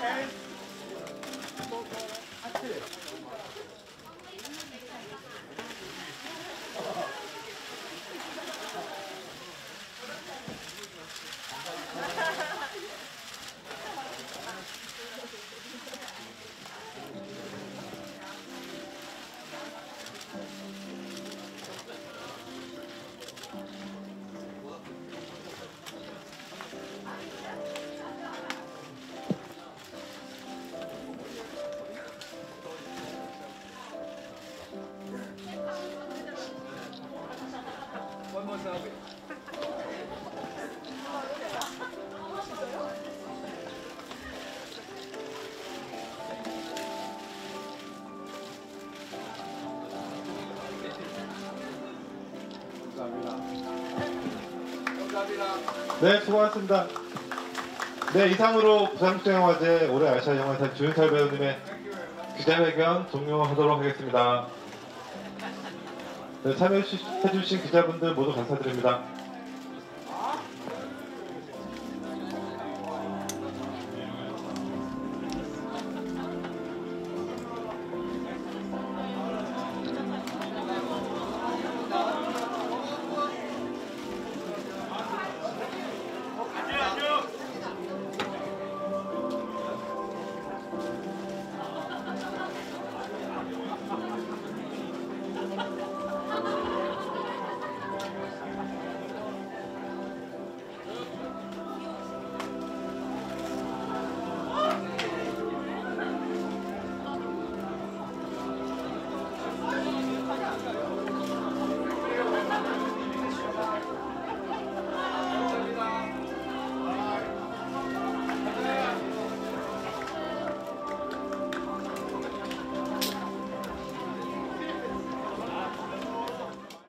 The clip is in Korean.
Okay. 네, 수고하셨습니다. 네, 이상으로 부산국제영화제 올해 아시아 영화상 주윤철 배우님의 기자회견 종료하도록 하겠습니다. 네, 참여해주신 기자분들 모두 감사드립니다.